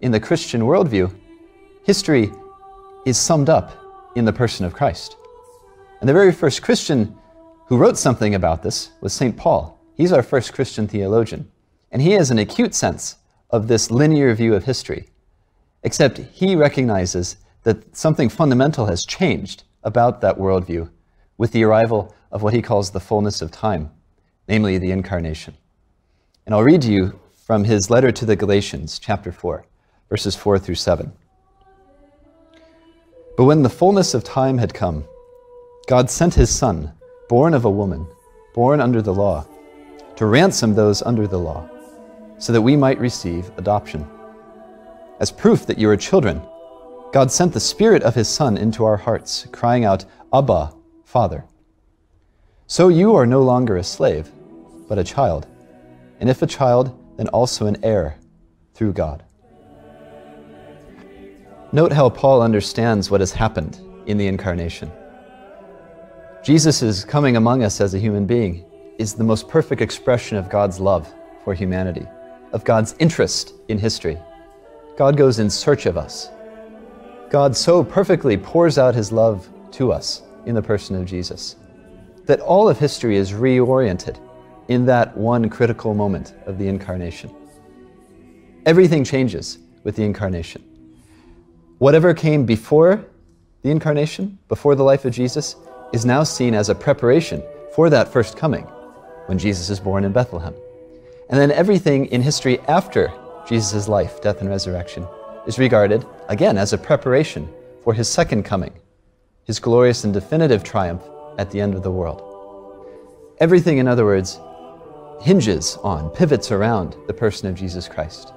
in the Christian worldview, history is summed up in the person of Christ. And the very first Christian who wrote something about this was St. Paul. He's our first Christian theologian. And he has an acute sense of this linear view of history, except he recognizes that something fundamental has changed about that worldview with the arrival of what he calls the fullness of time, namely the incarnation. And I'll read to you from his letter to the Galatians, chapter 4, verses 4 through 7. But when the fullness of time had come, God sent his Son, born of a woman, born under the law, to ransom those under the law, so that we might receive adoption. As proof that you are children, God sent the Spirit of his Son into our hearts, crying out, Abba, Father. So you are no longer a slave, but a child, and if a child, then also an heir through God. Note how Paul understands what has happened in the incarnation. Jesus' coming among us as a human being is the most perfect expression of God's love for humanity, of God's interest in history. God goes in search of us. God so perfectly pours out his love to us in the person of Jesus that all of history is reoriented in that one critical moment of the incarnation. Everything changes with the incarnation. Whatever came before the incarnation, before the life of Jesus, is now seen as a preparation for that first coming when Jesus is born in Bethlehem. And then everything in history after Jesus' life, death, and resurrection is regarded, again, as a preparation for his second coming, his glorious and definitive triumph at the end of the world. Everything, in other words, hinges on, pivots around the person of Jesus Christ.